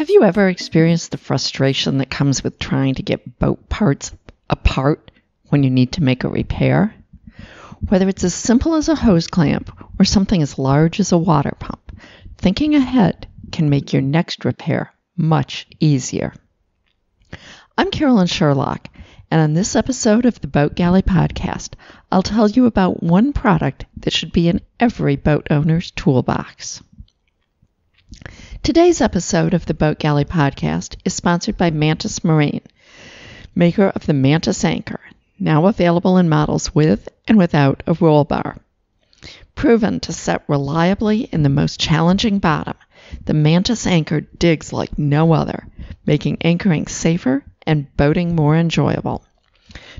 Have you ever experienced the frustration that comes with trying to get boat parts apart when you need to make a repair? Whether it's as simple as a hose clamp or something as large as a water pump, thinking ahead can make your next repair much easier. I'm Carolyn Shearlock, and on this episode of the Boat Galley Podcast, I'll tell you about one product that should be in every boat owner's toolbox. Today's episode of the Boat Galley Podcast is sponsored by Mantus Marine, maker of the Mantus Anchor, now available in models with and without a roll bar. Proven to set reliably in the most challenging bottom, the Mantus Anchor digs like no other, making anchoring safer and boating more enjoyable.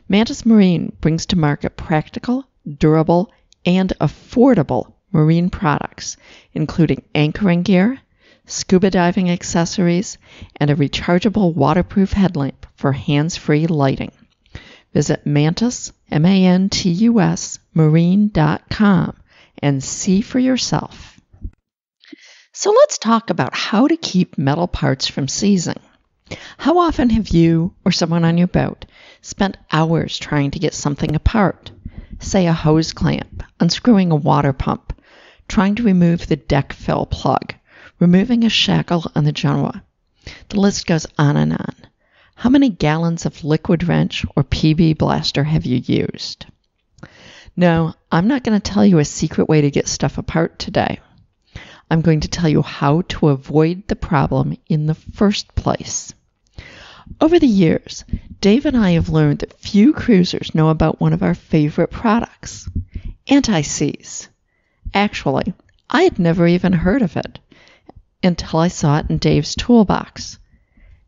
Mantus Marine brings to market practical, durable, and affordable marine products, including anchoring gear, scuba diving accessories, and a rechargeable waterproof headlamp for hands-free lighting. Visit Mantus, M-A-N-T-U-S, marine.com and see for yourself. So let's talk about how to keep metal parts from seizing. How often have you or someone on your boat spent hours trying to get something apart? Say a hose clamp, unscrewing a water pump, trying to remove the deck fill plug, removing a shackle on the Genoa. The list goes on and on. How many gallons of liquid wrench or PB blaster have you used? No, I'm not going to tell you a secret way to get stuff apart today. I'm going to tell you how to avoid the problem in the first place. Over the years, Dave and I have learned that few cruisers know about one of our favorite products anti-seize. Actually, I had never even heard of it until I saw it in Dave's toolbox.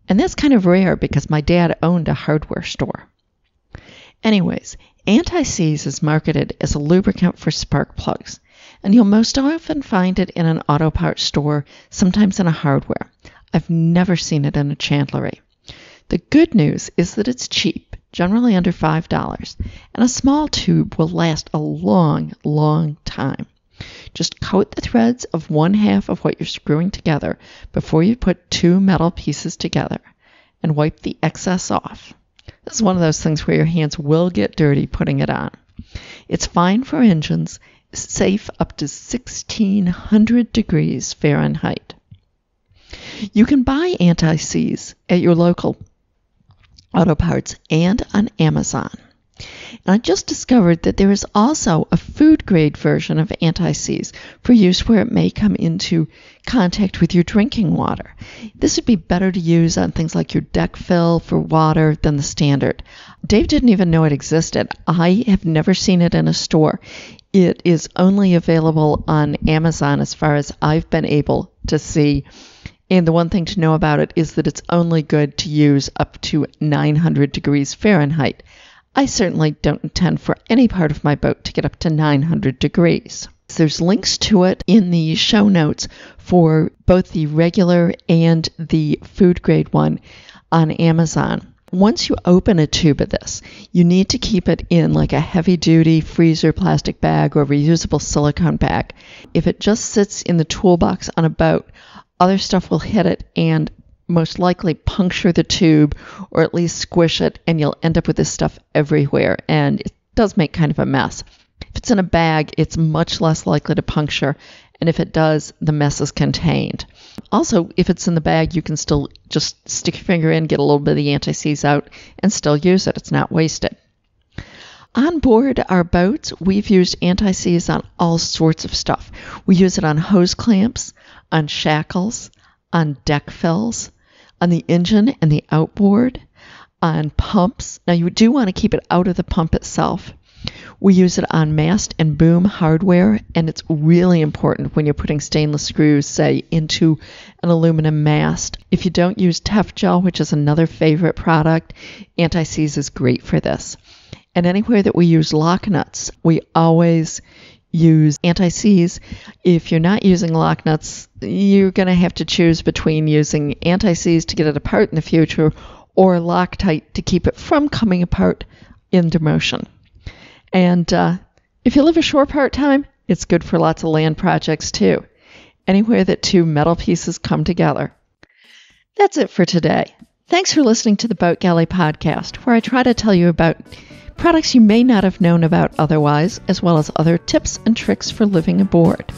And that's kind of rare because my dad owned a hardware store. Anyways, Anti-Seize is marketed as a lubricant for spark plugs, and you'll most often find it in an auto parts store, sometimes in a hardware. I've never seen it in a chandlery. The good news is that it's cheap, generally under $5, and a small tube will last a long, long time. Just coat the threads of one half of what you're screwing together before you put two metal pieces together and wipe the excess off. This is one of those things where your hands will get dirty putting it on. It's fine for engines, safe up to 1600 degrees Fahrenheit. You can buy anti-seize at your local auto parts and on Amazon. I just discovered that there is also a food grade version of anti-seize for use where it may come into contact with your drinking water. This would be better to use on things like your deck fill for water than the standard. Dave didn't even know it existed. I have never seen it in a store. It is only available on Amazon as far as I've been able to see. And the one thing to know about it is that it's only good to use up to 900 degrees Fahrenheit. I certainly don't intend for any part of my boat to get up to 900 degrees. There's links to it in the show notes for both the regular and the food grade one on Amazon. Once you open a tube of this, you need to keep it in like a heavy duty freezer plastic bag or reusable silicone bag. If it just sits in the toolbox on a boat, other stuff will hit it and most likely puncture the tube or at least squish it, and you'll end up with this stuff everywhere. And it does make kind of a mess. If it's in a bag, it's much less likely to puncture, and if it does, the mess is contained. Also, if it's in the bag, you can still just stick your finger in, get a little bit of the anti-seize out, and still use it. It's not wasted. On board our boats, we've used anti-seize on all sorts of stuff. We use it on hose clamps, on shackles, on deck fills, on the engine and the outboard, on pumps. Now, you do want to keep it out of the pump itself. We use it on mast and boom hardware, and it's really important when you're putting stainless screws, say, into an aluminum mast. If you don't use Tef-Gel, which is another favorite product, anti-seize is great for this. And anywhere that we use lock nuts, we always use anti-seize. If you're not using lock nuts, you're going to have to choose between using anti-seize to get it apart in the future or Loctite to keep it from coming apart into motion. And uh, if you live a shore part time, it's good for lots of land projects too. Anywhere that two metal pieces come together. That's it for today. Thanks for listening to the Boat Galley podcast, where I try to tell you about products you may not have known about otherwise, as well as other tips and tricks for living aboard.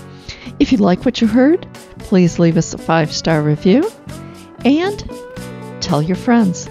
If you like what you heard, please leave us a five star review and tell your friends.